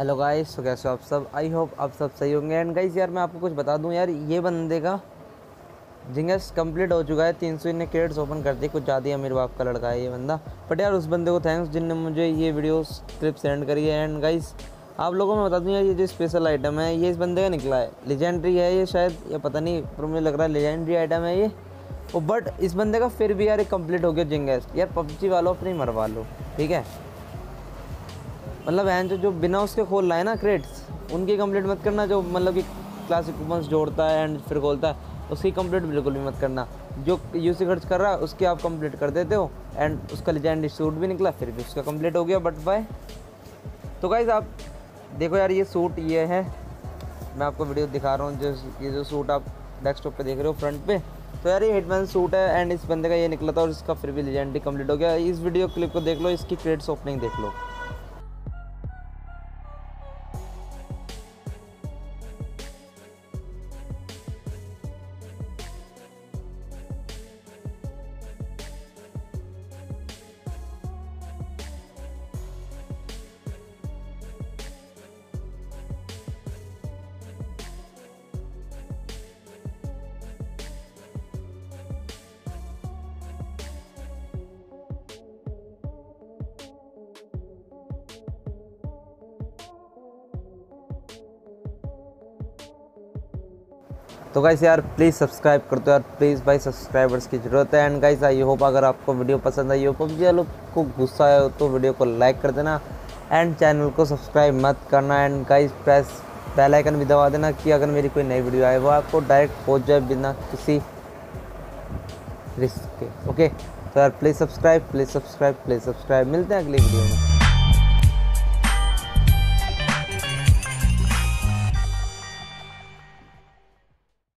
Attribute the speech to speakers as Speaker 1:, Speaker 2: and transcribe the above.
Speaker 1: Hello guys तो कैसे हो आप सब? आई होप आप सब सही होंगे। एंड गाइस यार, मैं आपको कुछ बता दूँ, यार, ये बंदे का जिंगस कंप्लीट हो चुका है। तीन सौ इन्हें क्रेड्स ओपन कर दी। कुछ ज़्यादा ही अमीर बाप का लड़का है ये बंदा। बट यार, उस बंदे को थैंक्स जिनने मुझे ये वीडियो क्लिप सेंड करी है। एंड गाइस आप लोगों मैं बता दूँ, यार, ये जो स्पेशल आइटम है, ये इस बंदे का निकला है। लेजेंडरी है ये शायद, ये पता नहीं, पर मुझे लग रहा है लेजेंडरी आइटम है ये। बट इस बंदे का फिर भी यार कंप्लीट हो गया जिंगस। यार, पबजी वालों अपनी मरवा लो, ठीक है? मतलब एन जो जो बिना उसके खोल रहा है ना क्रेड्स उनकी कंप्लीट मत करना जो मतलब कि क्लासिक कूपन्स जोड़ता है एंड फिर खोलता है, उसकी कंप्लीट बिल्कुल भी मत करना। जो यूसी खर्च कर रहा है, उसकी आप कंप्लीट कर देते हो एंड उसका लेजेंड सूट भी निकला, फिर भी उसका कंप्लीट हो गया बट बाय तो गाइज़ आप देखो यार, ये सूट ये है। मैं आपको वीडियो दिखा रहा हूँ, जो ये जो सूट आप डेस्कटॉप पे देख रहे हो फ्रंट पे। तो यार, ये हेडमैन सूट है एंड इस बंदे का ये निकला था और इसका फिर भी लेजेंडरी कंप्लीट हो गया। इस वीडियो क्लिप को देख लो, इसकी क्रेड्स ओपनिंग देख लो। तो गाइस यार प्लीज़ सब्सक्राइब कर दो यार। प्लीज़ भाई सब्सक्राइबर्स की ज़रूरत है। एंड गाइस आई होप अगर आपको वीडियो पसंद आई हो, पबजी वालों को गुस्सा आया हो तो वीडियो को लाइक कर देना। एंड चैनल को सब्सक्राइब मत करना। And guys press bell icon भी दबा देना कि अगर मेरी कोई नई वीडियो आए, वो आपको डायरेक्ट पहुँच जाए बिना किसी रिस्क के। ओके तो यार please subscribe please subscribe please subscribe मिलते हैं अगली वीडियो में।